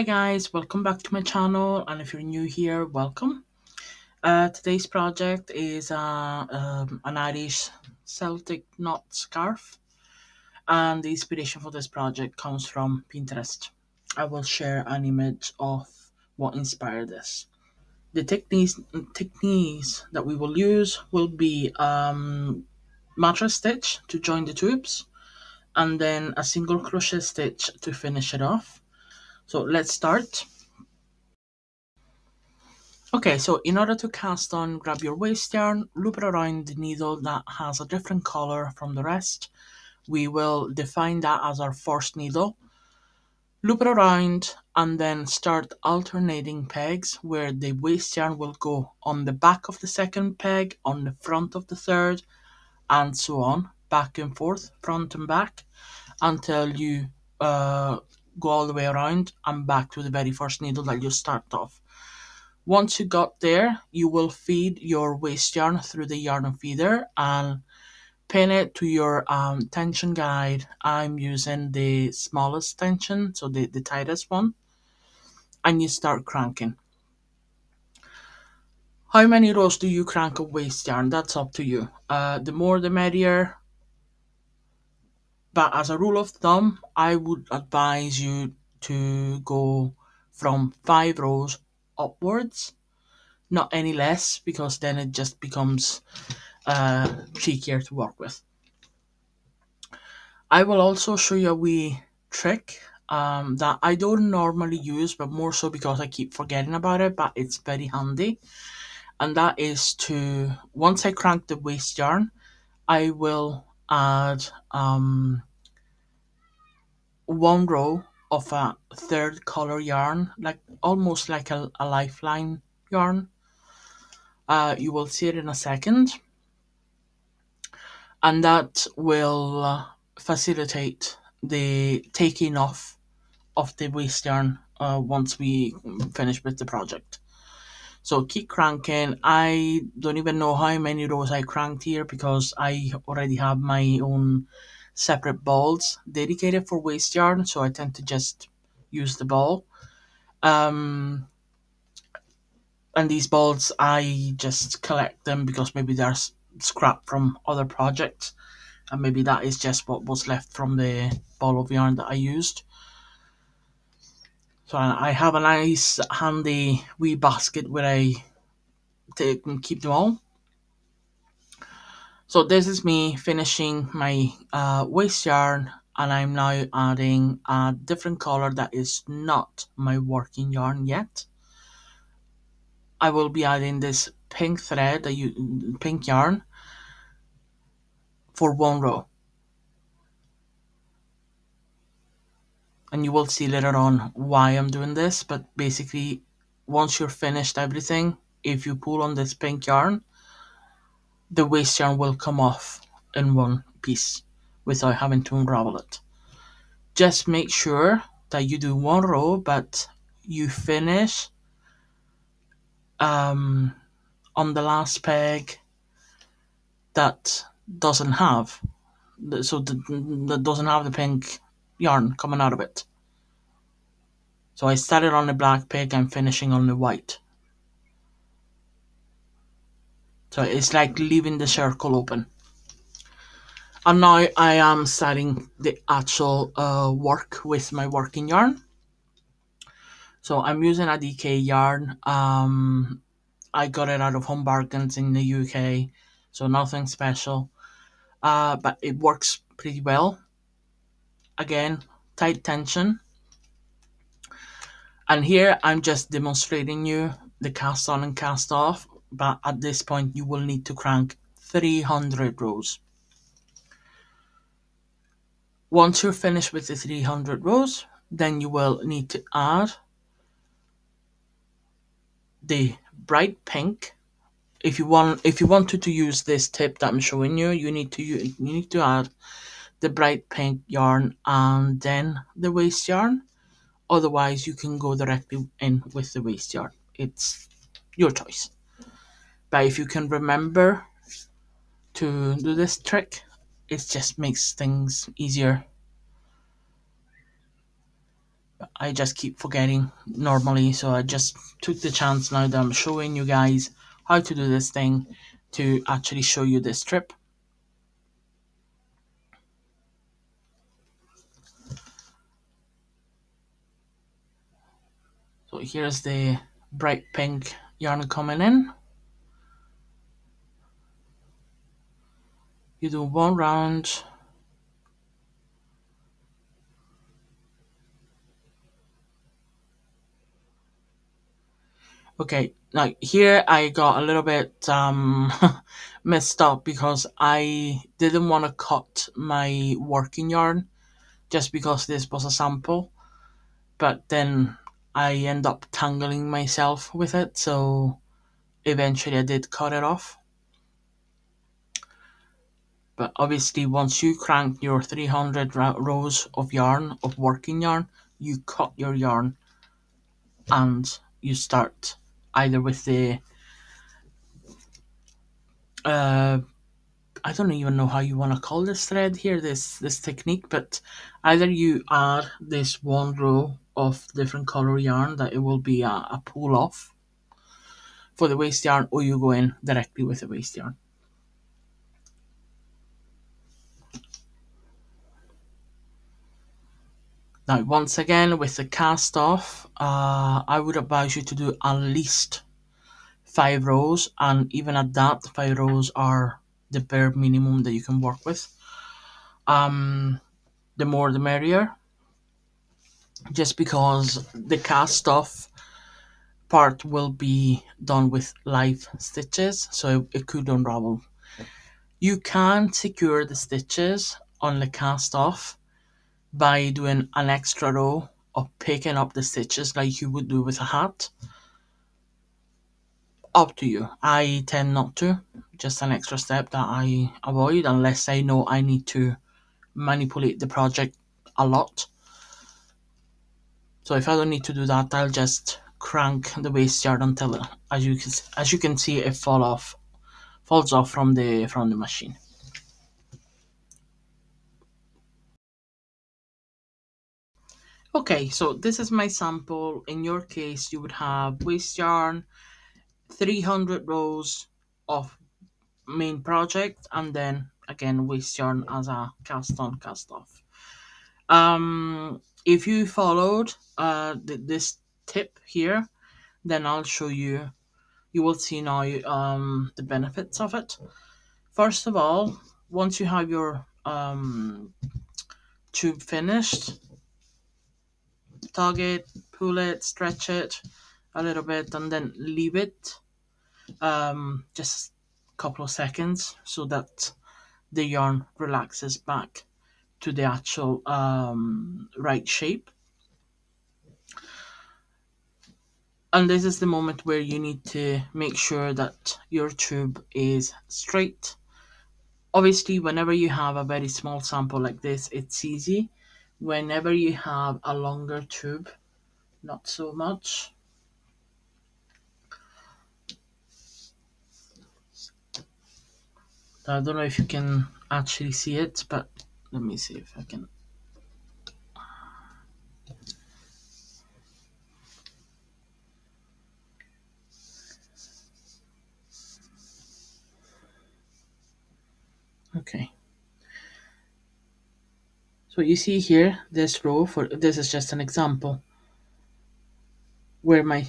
Hi guys, welcome back to my channel and if you're new here, welcome. Uh, today's project is uh, um, an Irish Celtic knot scarf and the inspiration for this project comes from Pinterest. I will share an image of what inspired this. The techniques, techniques that we will use will be um, mattress stitch to join the tubes and then a single crochet stitch to finish it off. So let's start. Okay, so in order to cast on, grab your waste yarn, loop it around the needle that has a different color from the rest. We will define that as our first needle. Loop it around and then start alternating pegs where the waste yarn will go on the back of the second peg, on the front of the third, and so on, back and forth, front and back, until you uh, go all the way around and back to the very first needle that you start off. Once you got there, you will feed your waste yarn through the yarn feeder and pin it to your um, tension guide. I'm using the smallest tension, so the, the tightest one, and you start cranking. How many rows do you crank a waste yarn? That's up to you. Uh, the more the merrier. But as a rule of thumb, I would advise you to go from five rows upwards, not any less, because then it just becomes uh, trickier to work with. I will also show you a wee trick um, that I don't normally use, but more so because I keep forgetting about it, but it's very handy. And that is to, once I crank the waste yarn, I will add um, one row of a third color yarn, like almost like a, a lifeline yarn. Uh, you will see it in a second and that will uh, facilitate the taking off of the waste yarn uh, once we finish with the project. So keep cranking. I don't even know how many rows I cranked here because I already have my own separate balls dedicated for waste yarn, so I tend to just use the ball. Um, and these balls, I just collect them because maybe they're scrap from other projects and maybe that is just what was left from the ball of yarn that I used. So I have a nice handy wee basket where I take and keep them all. So this is me finishing my uh, waste yarn and I'm now adding a different color that is not my working yarn yet. I will be adding this pink thread, the pink yarn, for one row. And you will see later on why I'm doing this, but basically once you're finished everything, if you pull on this pink yarn, the waste yarn will come off in one piece without having to unravel it. Just make sure that you do one row, but you finish um, on the last peg that doesn't have so that doesn't have the pink yarn coming out of it. So I started on the black peg and finishing on the white. So it's like leaving the circle open. And now I am starting the actual uh, work with my working yarn. So I'm using a DK yarn. Um, I got it out of Home Bargains in the UK, so nothing special uh, but it works pretty well. Again, tight tension. And here I'm just demonstrating you the cast on and cast off, but at this point you will need to crank 300 rows. Once you're finished with the 300 rows, then you will need to add the bright pink if you want if you wanted to use this tip that I'm showing you, you need to you need to add the bright pink yarn and then the waste yarn. Otherwise, you can go directly in with the waste yarn. It's your choice. But if you can remember to do this trick, it just makes things easier. I just keep forgetting normally, so I just took the chance now that I'm showing you guys how to do this thing to actually show you this trip. Here's the bright pink yarn coming in. You do one round Okay, now here I got a little bit um, messed up because I didn't want to cut my working yarn just because this was a sample, but then I end up tangling myself with it, so eventually I did cut it off. But obviously, once you crank your 300 rows of yarn, of working yarn, you cut your yarn and you start either with the uh, I don't even know how you want to call this thread here, this this technique, but either you add this one row of different color yarn that it will be a, a pull off for the waste yarn, or you go in directly with the waste yarn. Now, once again, with the cast off, uh, I would advise you to do at least five rows, and even at that, five rows are the bare minimum that you can work with. Um, the more the merrier, just because the cast off part will be done with live stitches, so it could unravel. You can secure the stitches on the cast off by doing an extra row of picking up the stitches like you would do with a hat. Up to you. I tend not to. Just an extra step that I avoid unless I know I need to manipulate the project a lot. So if I don't need to do that, I'll just crank the waste yarn until, as you can, as you can see, it fall off, falls off from the from the machine. Okay, so this is my sample. In your case, you would have waste yarn, 300 rows of main project, and then again waste yarn as a cast on, cast off. Um, if you followed uh, th- this tip here, then I'll show you, you will see now um, the benefits of it. First of all, once you have your um, tube finished, tug it, pull it, stretch it a little bit, and then leave it um, just a couple of seconds so that the yarn relaxes back to the actual um, right shape. And this is the moment where you need to make sure that your tube is straight. Obviously, whenever you have a very small sample like this, it's easy whenever you have a longer tube, not so much. I don't know if you can actually see it, but let me see if I can. Uh, okay. So you see here, this row, for this is just an example, where my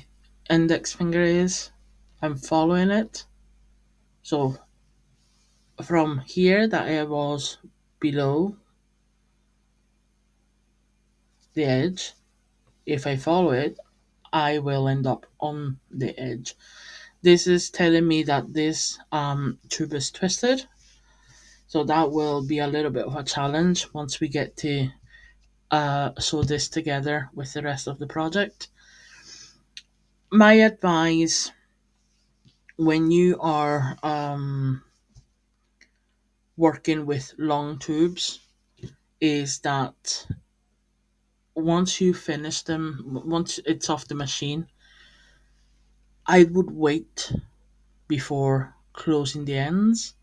index finger is, I'm following it. So from here that I was below the edge, if I follow it, I will end up on the edge. This is telling me that this um, tube is twisted so that will be a little bit of a challenge once we get to uh, sew this together with the rest of the project. My advice when you are um, working with long tubes is that once you finish them, once it's off the machine, I would wait before closing the ends.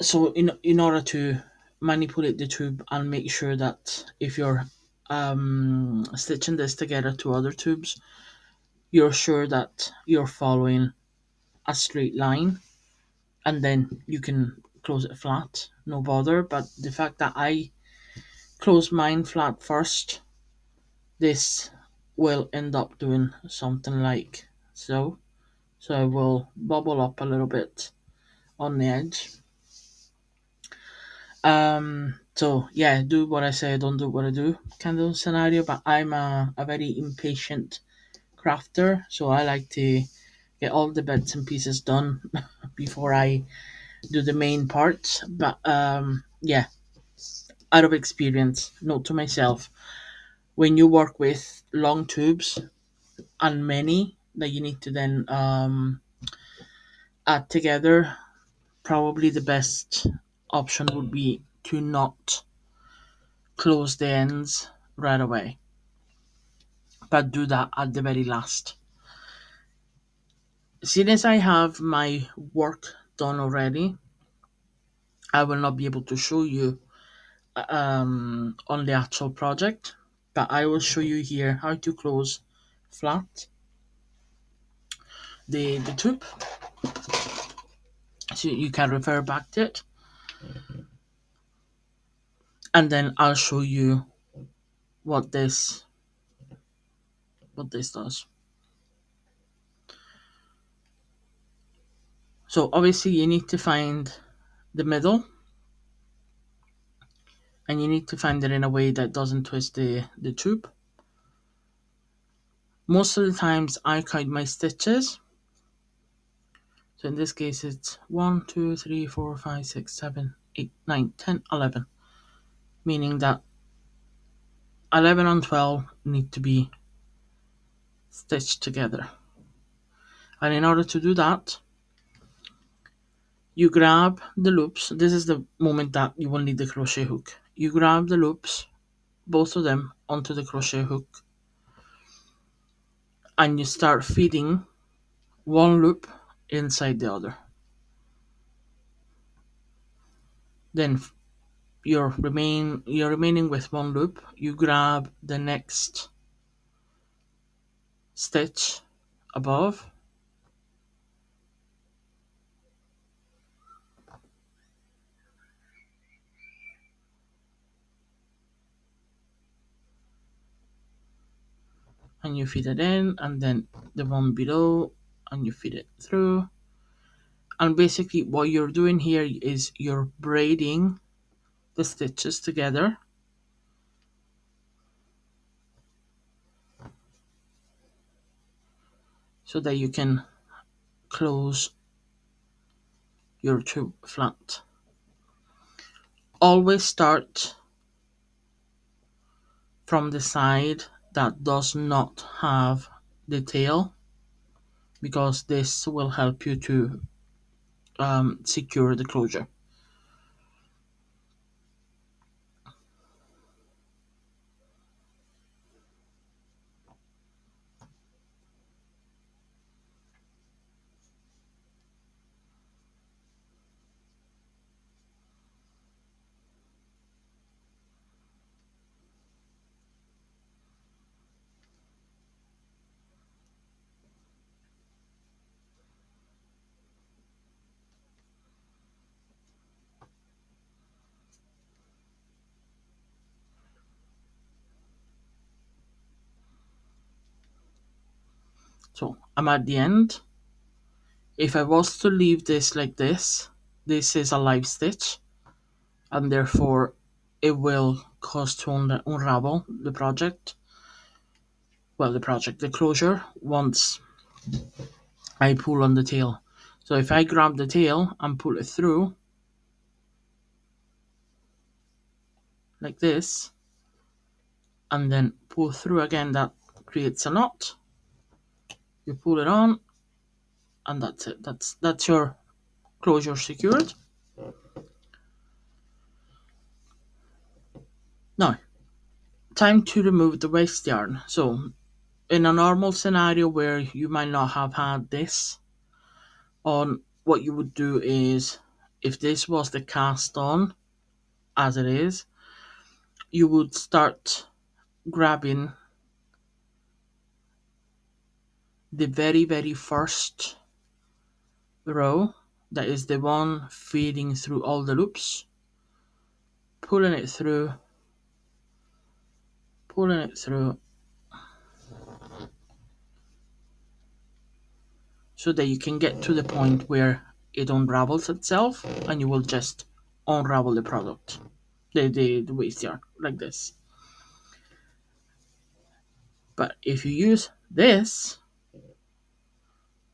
So in in order to manipulate the tube and make sure that if you're um, stitching this together to other tubes, you're sure that you're following a straight line and then you can close it flat, no bother. But the fact that I close mine flat first, this will end up doing something like so. So I will bubble up a little bit on the edge. Um, so yeah, do what I say, don't do what I do kind of scenario. But I'm a, a very impatient crafter, so I like to get all the bits and pieces done before I do the main part. But um, yeah, out of experience, note to myself, when you work with long tubes and many that you need to then um, add together, probably the best option would be to not close the ends right away, but do that at the very last. Since I have my work done already, I will not be able to show you um, on the actual project, but I will show you here how to close flat the, the tube so you can refer back to it. And then I'll show you what this what this does so obviously you need to find the middle. And you need to find it in a way that doesn't twist the, the tube. Most of the times I count my stitches. So in this case it's 1 2 3 4 5 6 7 8 9 10 11 meaning that 11 and 12 need to be stitched together. And in order to do that you grab the loops. This is the moment that you will need the crochet hook. You grab the loops both of them onto the crochet hook. And you start feeding one loop inside the other. Then you're remain you're remaining with one loop you grab the next stitch above and you feed it in and then the one below and you feed it through. And basically what you're doing here is you're braiding the stitches together. So that you can close your tube flat. Always start from the side that does not have the tail because this will help you to um, secure the closure. So I'm at the end. If I was to leave this like this, this is a live stitch and therefore it will cause to un- unravel the project. Well, the project, the closure, once I pull on the tail. So if I grab the tail and pull it through, like this, and then pull through again, that creates a knot you pull it on and that's it. That's that's your closure secured. Now time to remove the waste yarn. So in a normal scenario where you might not have had this on what you would do is if this was the cast on as it is, you would start grabbing the very, very first row that is the one feeding through all the loops, pulling it through, pulling it through, so that you can get to the point where it unravels itself and you will just unravel the product, the, the, the waste yarn, like this. But if you use this,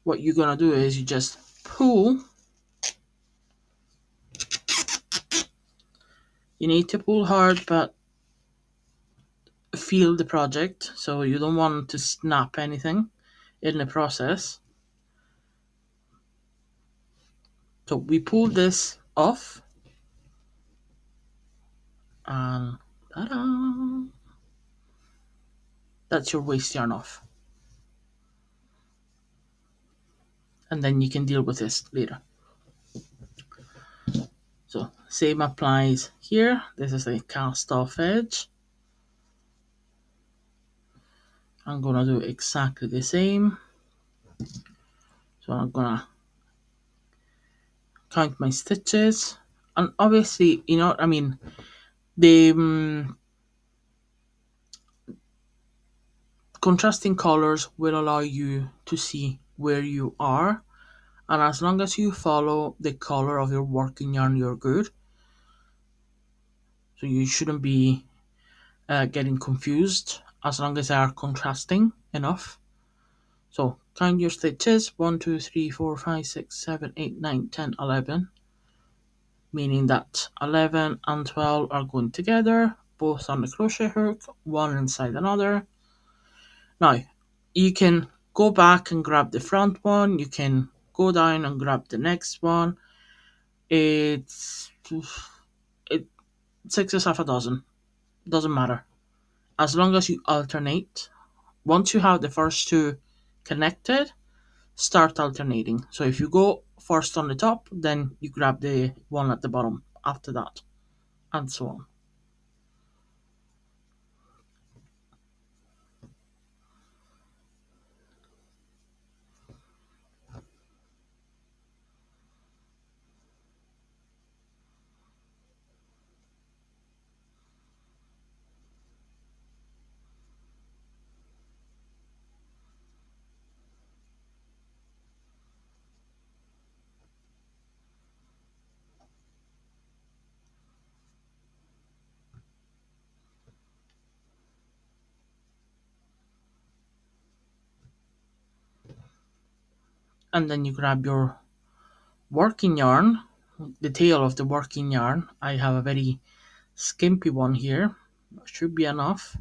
what you're gonna do is you just pull. You need to pull hard, but feel the project. So you don't want to snap anything in the process. So we pull this off and ta-da! That's your waste yarn off. And then you can deal with this later. So same applies here. This is a cast off edge. I'm gonna do exactly the same. So I'm gonna count my stitches and obviously you know I mean the um, contrasting colors will allow you to see where you are and as long as you follow the color of your working yarn you're good. So you shouldn't be uh, getting confused as long as they are contrasting enough. So count your stitches 1 2 3 4 5 6 7 8 9 10 11 meaning that 11 and 12 are going together both on the crochet hook one inside another. Now you can go back and grab the front one. You can go down and grab the next one. It's it six is half a dozen. Doesn't matter. As long as you alternate. Once you have the first two connected, start alternating. So if you go first on the top, then you grab the one at the bottom after that, and so on. And then you grab your working yarn the tail of the working yarn. I have a very skimpy one here. Should be enough.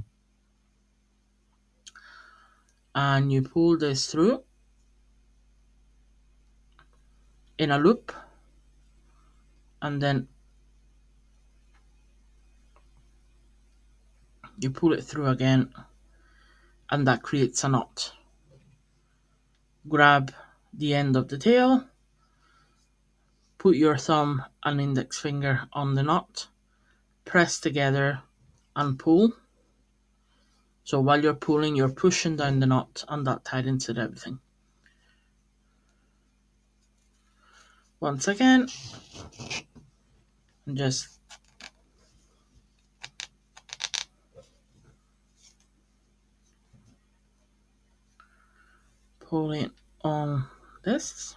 And you pull this through in a loop and then you pull it through again and that creates a knot. Grab the end of the tail, put your thumb and index finger on the knot, press together and pull. So while you're pulling, you're pushing down the knot and that tightens it everything. Once again, and just pull it on this.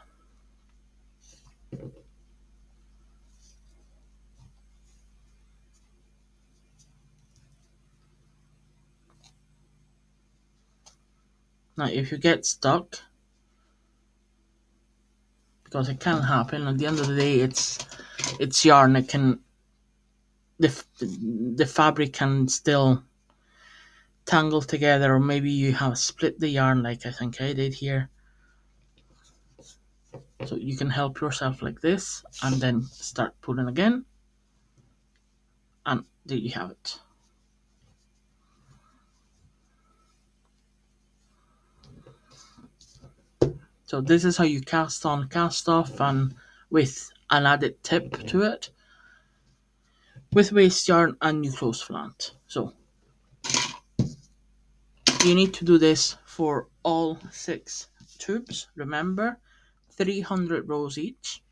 Now if you get stuck, because it can happen, at the end of the day it's it's yarn, it can, the, the fabric can still tangle together or maybe you have split the yarn like I think I did here so you can help yourself like this and then start pulling again. And there you have it. So this is how you cast on, cast off and with an added tip to it. with waste yarn and you close flat. So you need to do this for all six tubes. Remember, 300 rows each.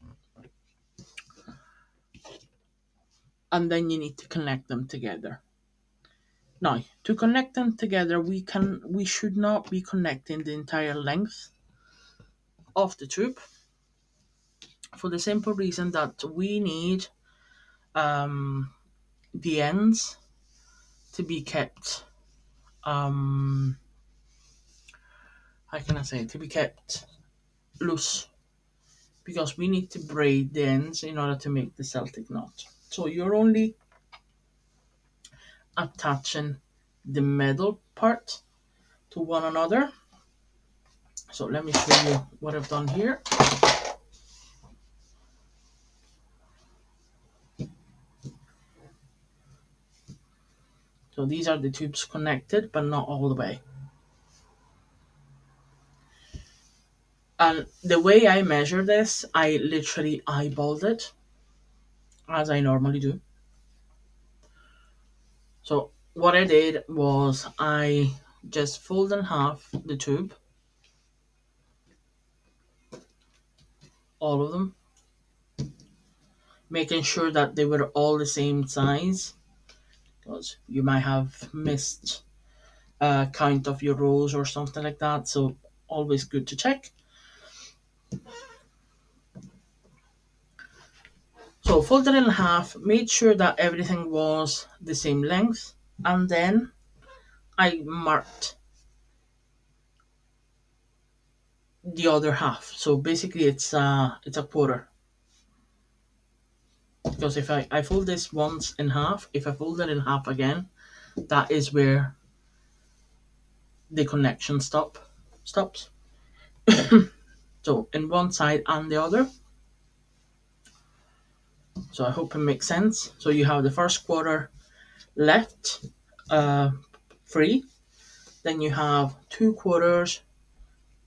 And then you need to connect them together. Now, to connect them together, we can we should not be connecting the entire length of the tube for the simple reason that we need um, the ends to be kept um how can I say to be kept loose because we need to braid the ends in order to make the Celtic knot. So you're only attaching the middle part to one another. So let me show you what I've done here. So these are the tubes connected, but not all the way. And the way I measure this, I literally eyeballed it, as I normally do. So what I did was I just fold in half the tube, all of them, making sure that they were all the same size because you might have missed a count of your rows or something like that. So always good to check. So folded in half, made sure that everything was the same length, and then I marked the other half. So basically, it's a it's a quarter. Because if I, I fold this once in half, if I fold it in half again, that is where the connection stop stops. so in one side and the other. So I hope it makes sense. So you have the first quarter left uh, free. Then you have two quarters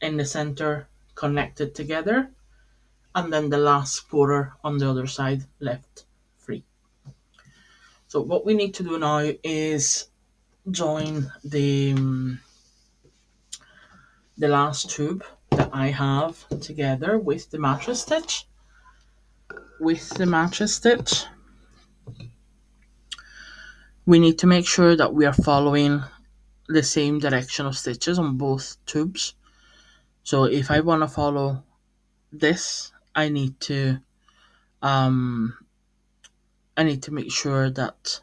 in the center connected together. And then the last quarter on the other side left free. So what we need to do now is join the, um, the last tube I have together with the mattress stitch. With the mattress stitch, we need to make sure that we are following the same direction of stitches on both tubes. So if I want to follow this, I need to um, I need to make sure that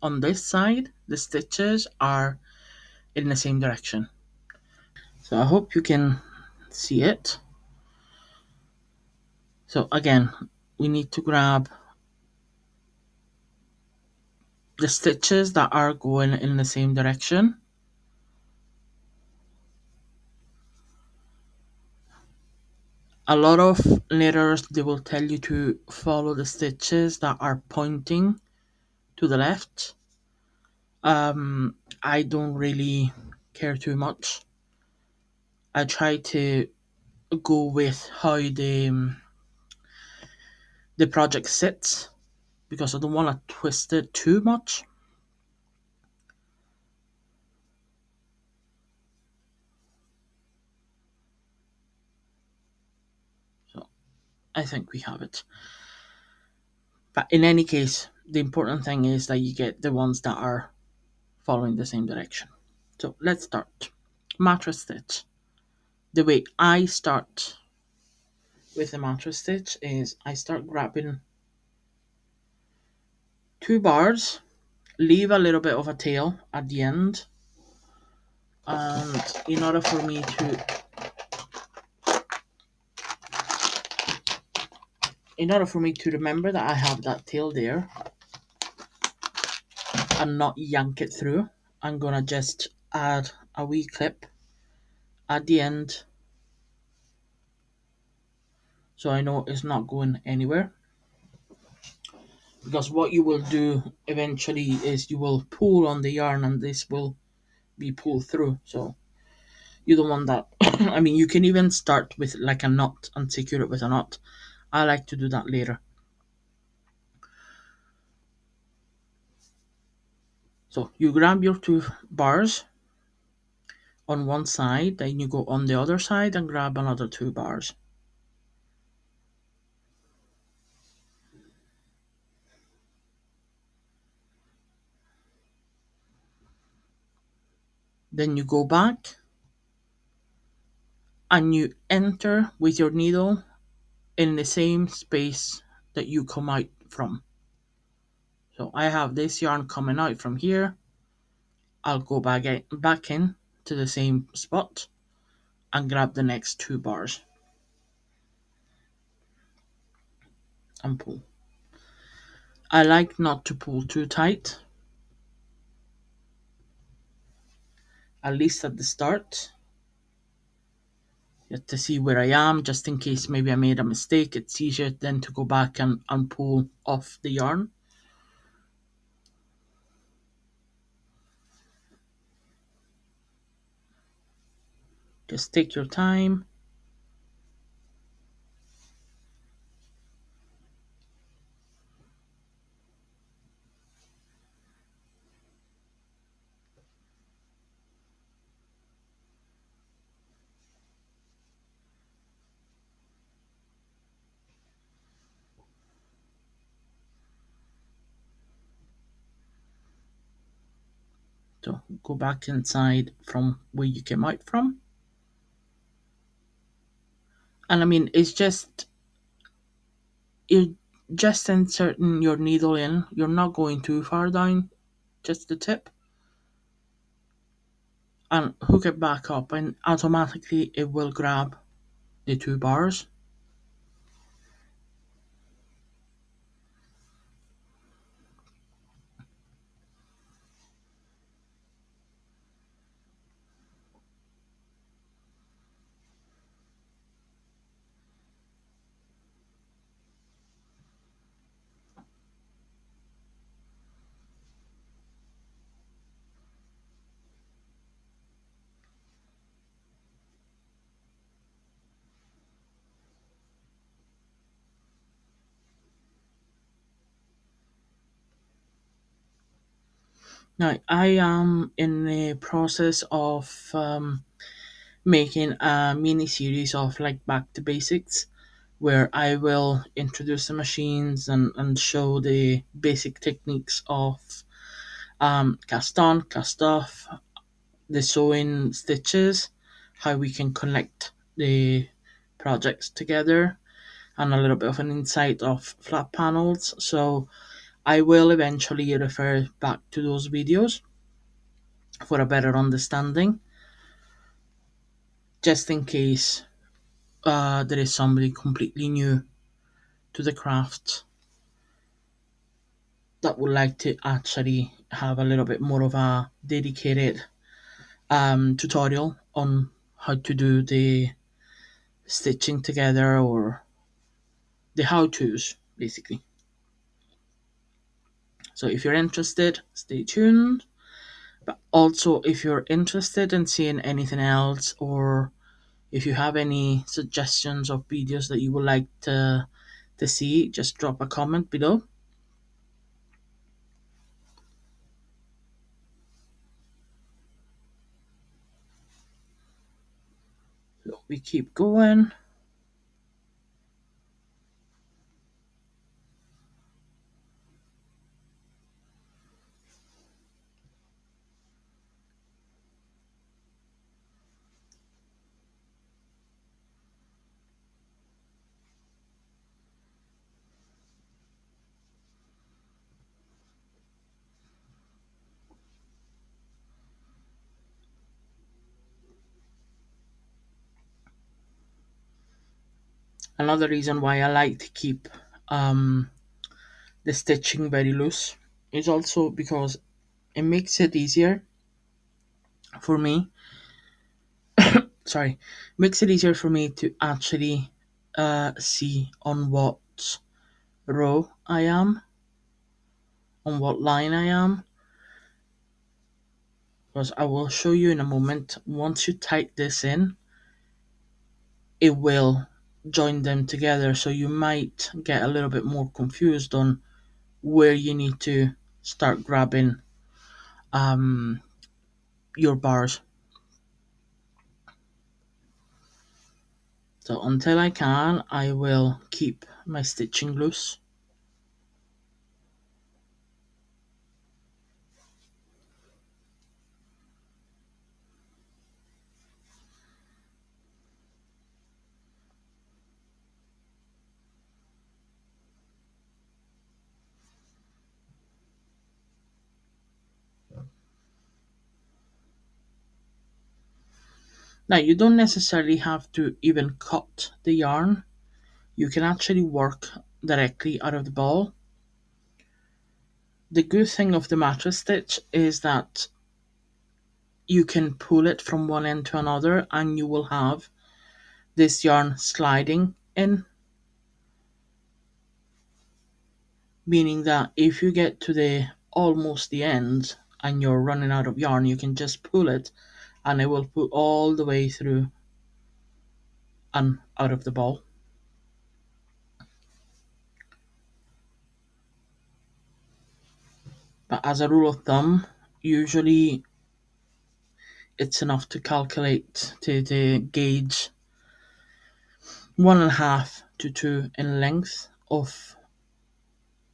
on this side the stitches are in the same direction. So I hope you can see it. So again, we need to grab the stitches that are going in the same direction. A lot of knitters they will tell you to follow the stitches that are pointing to the left. Um, I don't really care too much. I try to go with how the um, the project sits because I don't want to twist it too much. So I think we have it. But in any case, the important thing is that you get the ones that are following the same direction. So let's start. Mattress stitch. The way I start with the mattress stitch is I start grabbing two bars, leave a little bit of a tail at the end, and in order for me to in order for me to remember that I have that tail there and not yank it through, I'm gonna just add a wee clip at the end. So I know it's not going anywhere. Because what you will do eventually is you will pull on the yarn and this will be pulled through. So you don't want that I mean you can even start with like a knot and secure it with a knot. I like to do that later. So you grab your two bars on one side, then you go on the other side and grab another two bars. Then you go back and you enter with your needle in the same space that you come out from. So I have this yarn coming out from here. I'll go back in, back in to the same spot and grab the next two bars and pull. I like not to pull too tight, at least at the start, just to see where I am, just in case maybe I made a mistake. It's easier then to go back and, and pull off the yarn. Just take your time. So go back inside from where you came out from. And I mean, it's just, you're just inserting your needle in. You're not going too far down, just the tip. And hook it back up and automatically it will grab the two bars. Now, I am in the process of um, making a mini series of like back to basics where I will introduce the machines and, and show the basic techniques of um, cast on, cast off, the sewing stitches, how we can connect the projects together, and a little bit of an insight of flat panels. So I will eventually refer back to those videos for a better understanding, just in case uh, there is somebody completely new to the craft that would like to actually have a little bit more of a dedicated um, tutorial on how to do the stitching together or the how to's basically. So if you're interested, stay tuned. But also, if you're interested in seeing anything else, or if you have any suggestions of videos that you would like to to see, just drop a comment below. So we keep going. Another reason why I like to keep um, the stitching very loose is also because it makes it easier for me sorry makes it easier for me to actually uh, see on what row I am on what line I am. Because I will show you in a moment once you type this in it will join them together so you might get a little bit more confused on where you need to start grabbing um, your bars. So until I can, I will keep my stitching loose. Now you don't necessarily have to even cut the yarn. You can actually work directly out of the ball. The good thing of the mattress stitch is that you can pull it from one end to another and you will have this yarn sliding in meaning that if you get to the almost the end and you're running out of yarn you can just pull it and it will pull all the way through and out of the ball. But as a rule of thumb, usually it's enough to calculate to, to gauge one and a half to two in length of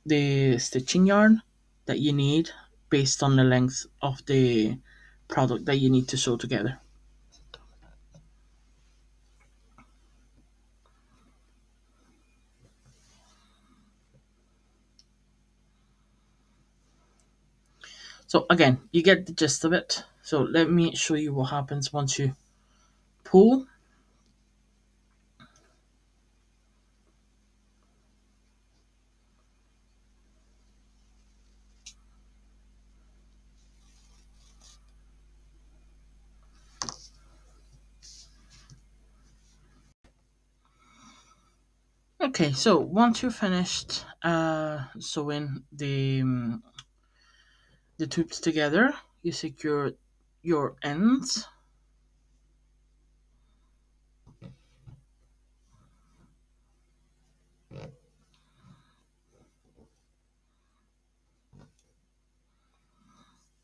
the stitching yarn that you need based on the length of the product that you need to sew together. So again, you get the gist of it. So let me show you what happens once you pull. Okay, so once you're finished uh, sewing the um, the tubes together, you secure your ends.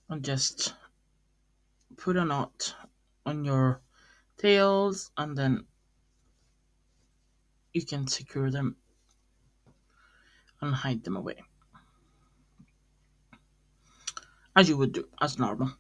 And just put a knot on your tails and then you can secure them and hide them away as you would do as normal.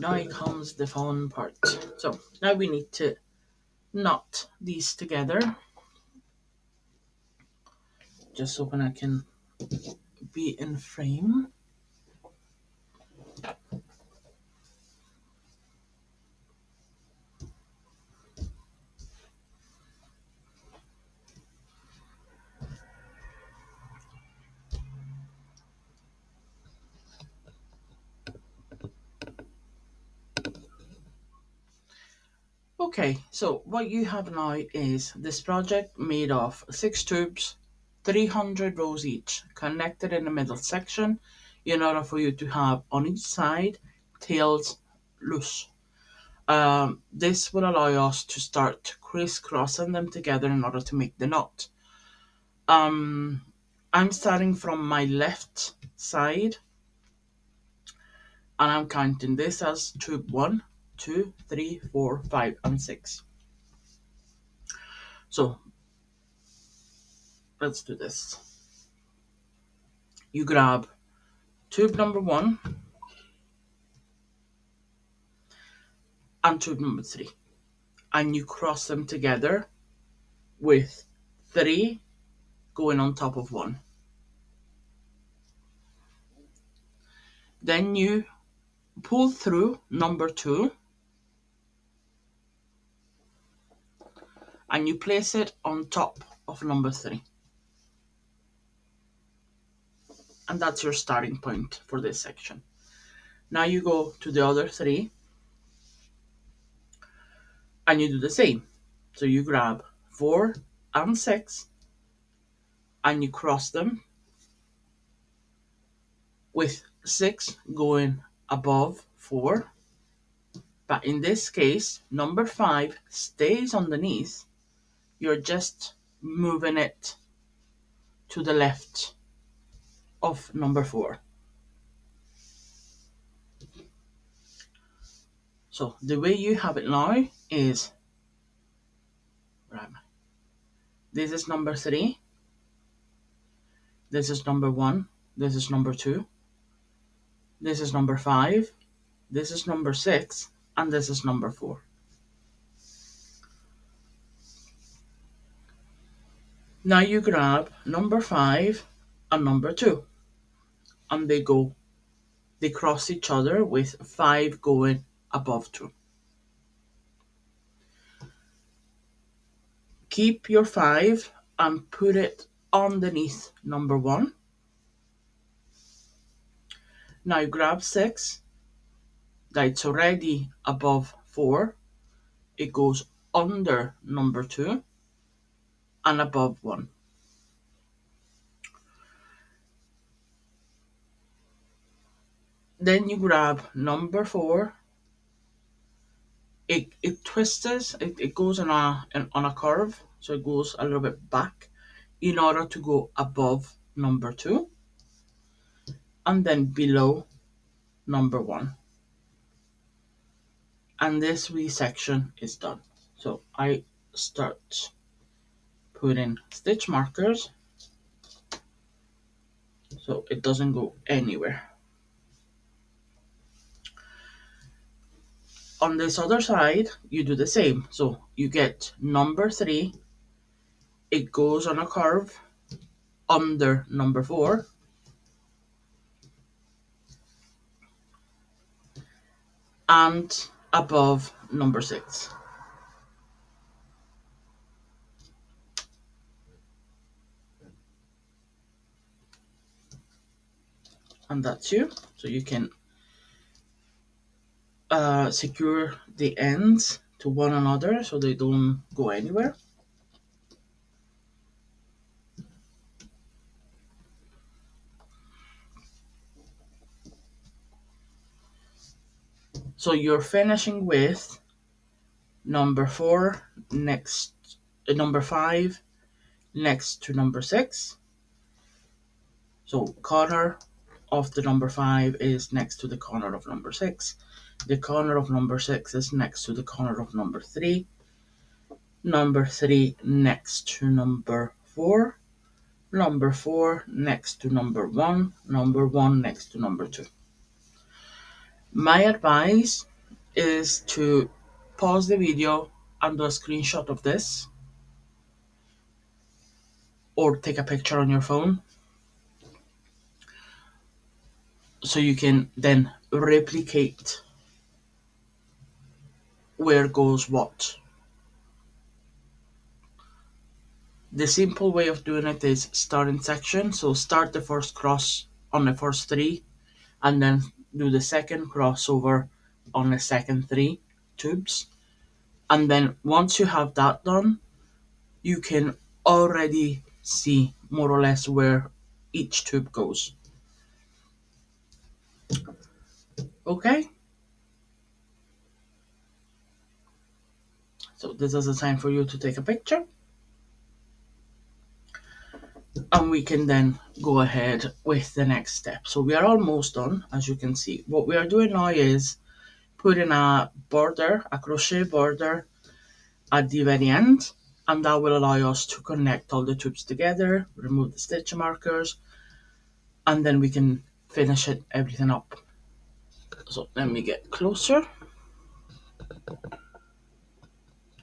Now comes the fun part. So now we need to knot these together. Just so when I can be in frame. Okay, so what you have now is this project made of six tubes, 300 rows each, connected in the middle section in order for you to have on each side tails loose. Um, this will allow us to start crisscrossing them together in order to make the knot. Um, I'm starting from my left side and I'm counting this as tube 1, two, three, four, five, and six. So let's do this. You grab tube number one and tube number three, and you cross them together with three going on top of one. Then you pull through number two and you place it on top of number three. And that's your starting point for this section. Now you go to the other three and you do the same. So you grab four and six and you cross them with six going above four. But in this case, number five stays underneath. You're just moving it to the left of number four. So the way you have it now is right. This is number three. This is number one. This is number two. This is number five. This is number six. And this is number four. Now you grab number five and number two. And they go, they cross each other with five going above 2. Keep your 5 and put it underneath number 1. Now you grab 6 that's already above 4. It goes under number 2 and above 1. Then you grab number 4 it it twists it, it goes on a on a curve so it goes a little bit back in order to go above number two and then below number one. And this wee section is done. So I start putting stitch markers so it doesn't go anywhere on this other side, you do the same. So you get number three, it goes on a curve under number four. And above number six. And that's you. So you can uh, secure the ends to one another so they don't go anywhere. So you're finishing with number four next, uh, number five next to number six. So corner of the number five is next to the corner of number six. The corner of number 6 is next to the corner of number 3. Number 3 next to number 4. Number 4 next to number 1. Number 1 next to number 2. My advice is to pause the video and do a screenshot of this or take a picture on your phone so you can then replicate where goes what. The simple way of doing it is starting section. So start the first cross on the first three and then do the second crossover on the second three tubes. And then once you have that done, you can already see more or less where each tube goes. Okay? So this is a time for you to take a picture. And we can then go ahead with the next step. So we are almost done, as you can see. What we are doing now is putting a border, a crochet border at the very end. And that will allow us to connect all the tubes together, remove the stitch markers, and then we can finish it everything up. So let me get closer.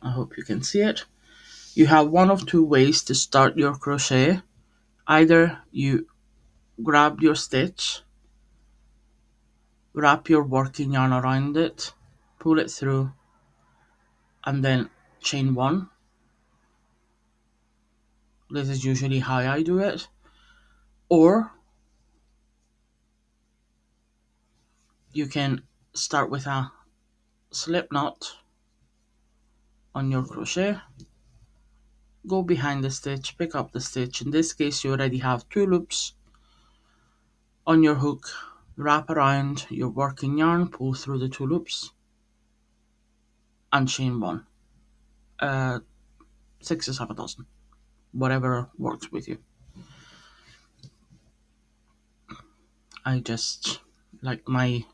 I hope you can see it. You have one of two ways to start your crochet. Either you grab your stitch, wrap your working yarn around it, pull it through, and then chain one. This is usually how I do it. Or you can start with a slip knot on your crochet. Go behind the stitch pick up the stitch. In this case you already have two loops on your hook. Wrap around your working yarn pull through the two loops and chain one. Uh, six or seven dozen whatever works with you. I just like my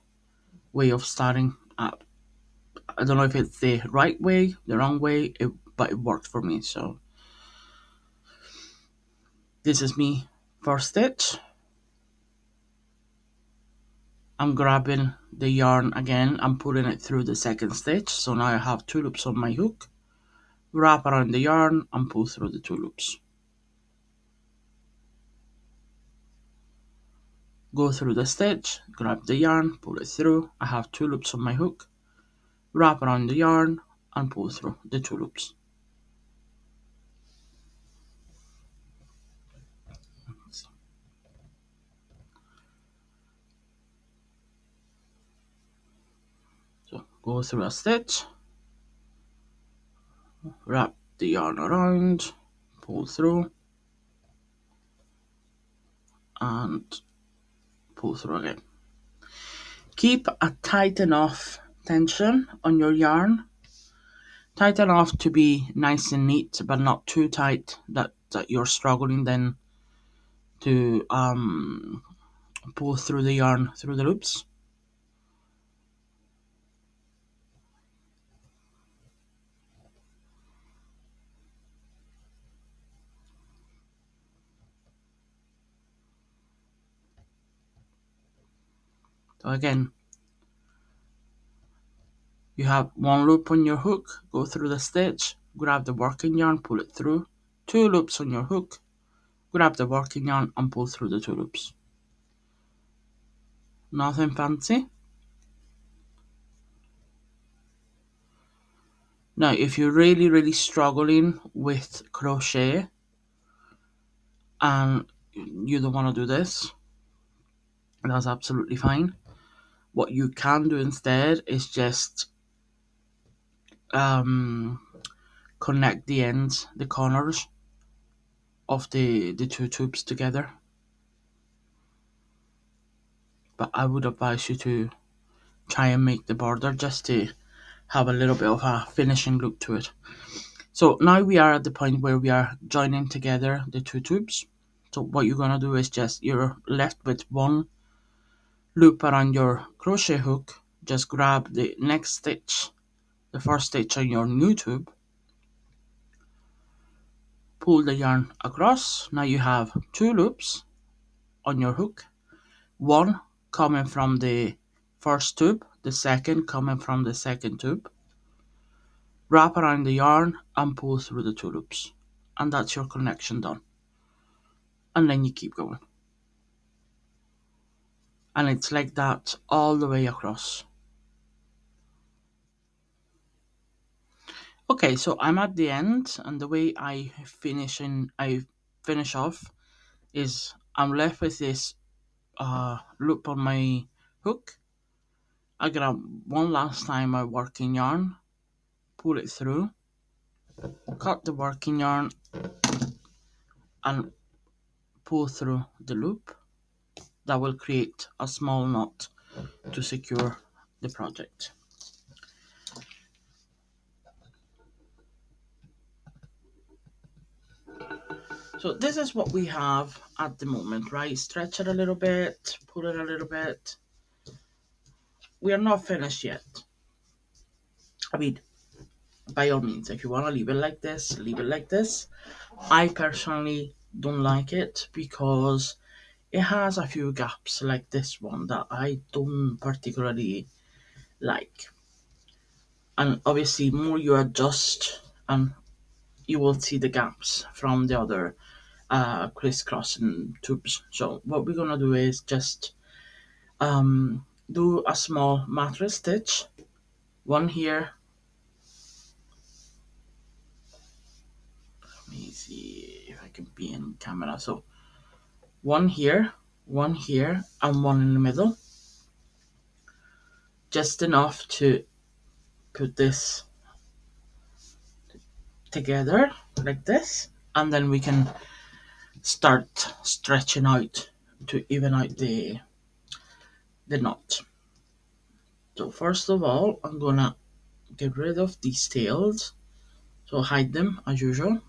way of starting up. I don't know if it's the right way the wrong way it, but it worked for me so. This is me first stitch. I'm grabbing the yarn again. I'm putting it through the second stitch so now I have two loops on my hook. Wrap around the yarn and pull through the two loops go through the stitch grab the yarn pull it through. I have two loops on my hook. Wrap around the yarn and pull through the two loops. So go through a stitch. Wrap the yarn around pull through. And pull through again. Keep a tight enough tension on your yarn. Tight enough to be nice and neat but not too tight that, that you're struggling then to um, pull through the yarn through the loops So again, you have one loop on your hook, go through the stitch, grab the working yarn, pull it through, two loops on your hook, grab the working yarn and pull through the two loops. Nothing fancy. Now, if you're really, really struggling with crochet and you don't want to do this, that's absolutely fine. What you can do instead is just um, connect the ends, the corners of the, the two tubes together. But I would advise you to try and make the border just to have a little bit of a finishing look to it. So now we are at the point where we are joining together the two tubes. So what you're gonna do is just you're left with one loop around your crochet hook just grab the next stitch the first stitch on your new tube pull the yarn across. Now you have two loops on your hook one coming from the first tube the second coming from the second tube. Wrap around the yarn and pull through the two loops and that's your connection done. And then you keep going and it's like that all the way across. Okay, so I'm at the end, and the way I finish and I finish off is I'm left with this uh, loop on my hook. I grab one last time my working yarn, pull it through, cut the working yarn, and pull through the loop that will create a small knot to secure the project. So this is what we have at the moment, right? Stretch it a little bit, pull it a little bit. We are not finished yet. I mean, by all means, if you want to leave it like this, leave it like this. I personally don't like it because it has a few gaps like this one that I don't particularly like. And obviously, more you adjust, and you will see the gaps from the other uh, crisscrossing tubes. So what we're gonna do is just um, do a small mattress stitch, one here. Let me see if I can be in camera. So one here, one here, and one in the middle. Just enough to put this together like this, and then we can start stretching out to even out the the knot. So first of all, I'm gonna get rid of these tails. So hide them as usual.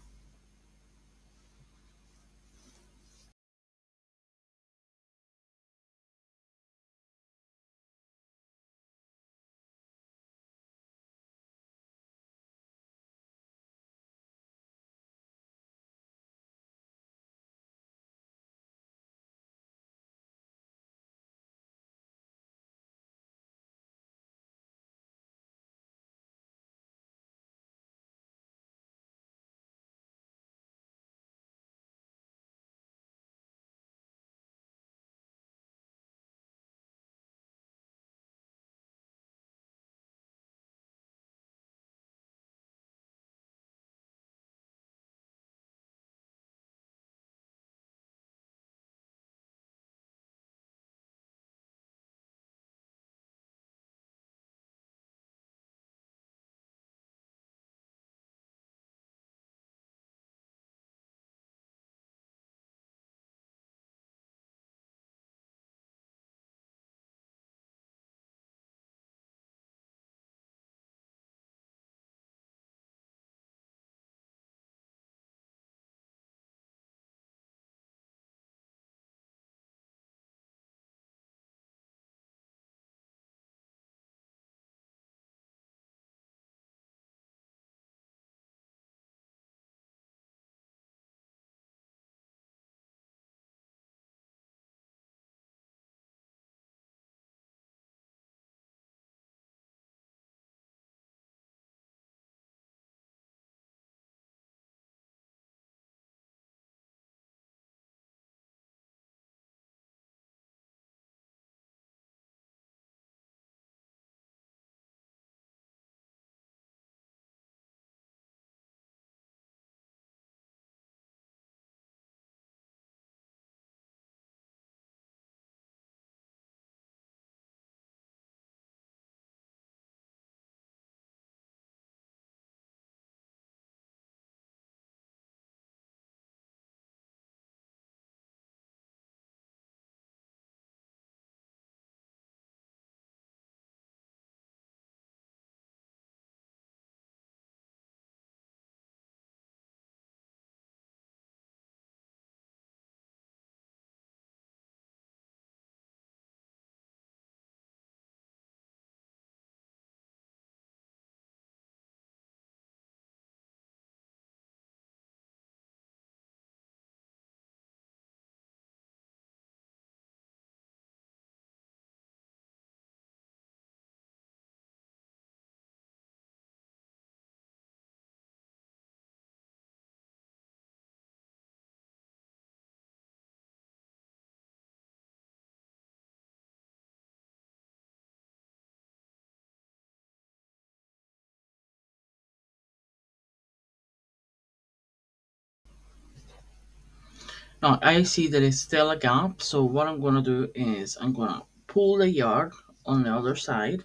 Now I see that it's still a gap, so what I'm gonna do is I'm gonna pull the yarn on the other side,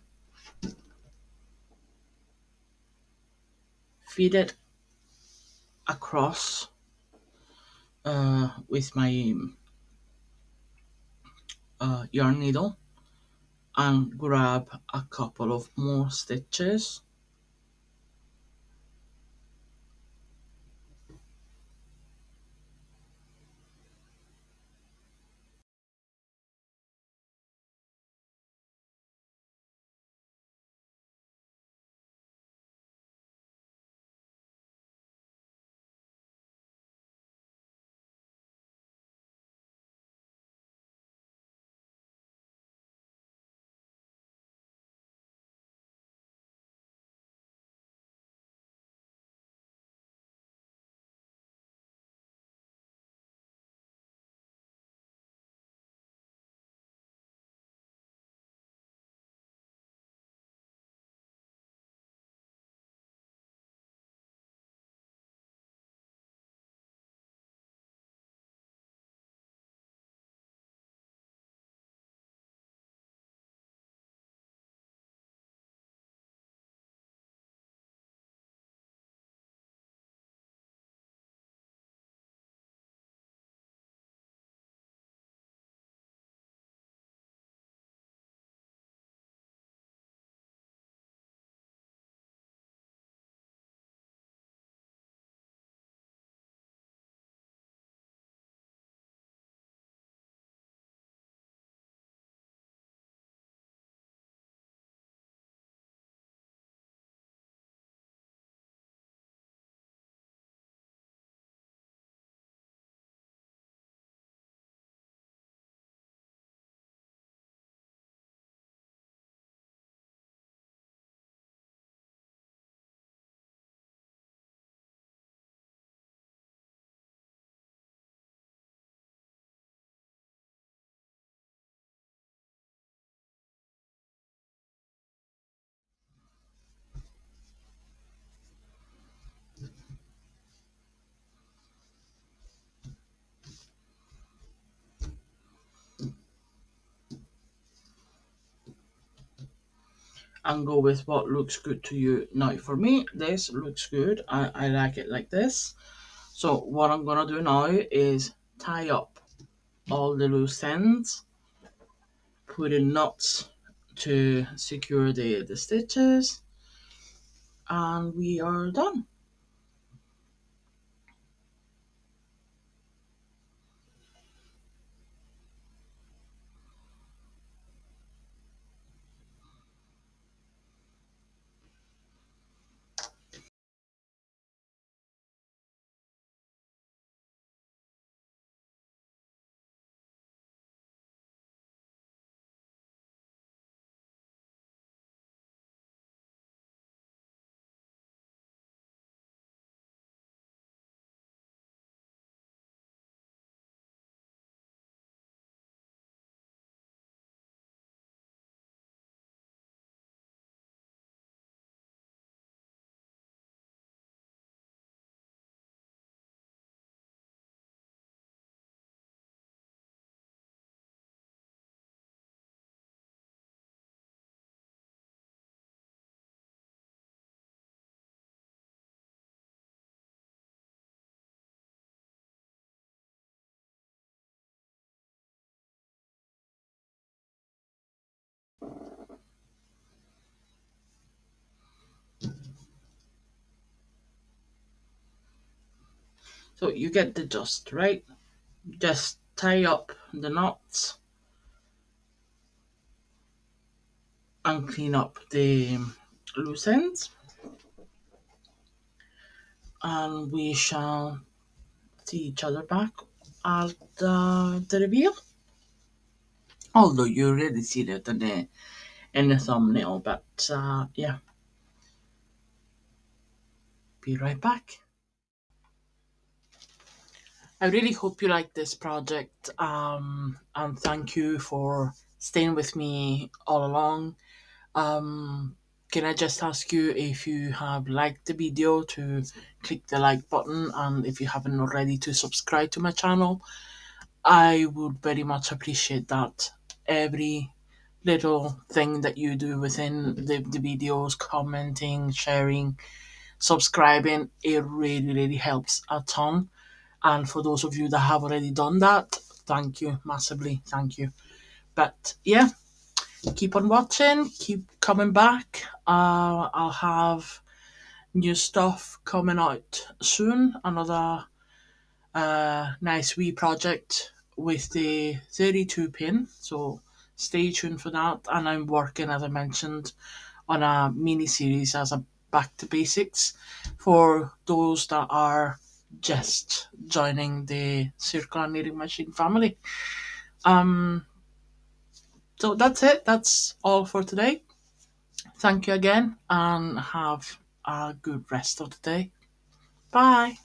feed it across uh, with my uh, yarn needle and grab a couple of more stitches and go with what looks good to you. Now for me, this looks good. I, I like it like this. So what I'm gonna do now is tie up all the loose ends, put in knots to secure the, the stitches, and we are done. So you get the gist, right? Just tie up the knots and clean up the loose ends. And we shall see each other back at the reveal. Although you already see that in the, in the thumbnail, but uh, yeah. Be right back. I really hope you like this project um, and thank you for staying with me all along. Um, can I just ask you if you have liked the video to click the like button and if you haven't already to subscribe to my channel. I would very much appreciate that. Every little thing that you do within the, the videos, commenting, sharing, subscribing, it really, really helps a ton. And for those of you that have already done that, thank you massively. Thank you. But yeah, keep on watching, keep coming back. Uh, I'll have new stuff coming out soon. Another uh, nice wee project with the 32 pin. So stay tuned for that. And I'm working, as I mentioned, on a mini series as a back to basics for those that are just joining the circular knitting machine family. Um, so that's it. That's all for today. Thank you again and have a good rest of the day. Bye.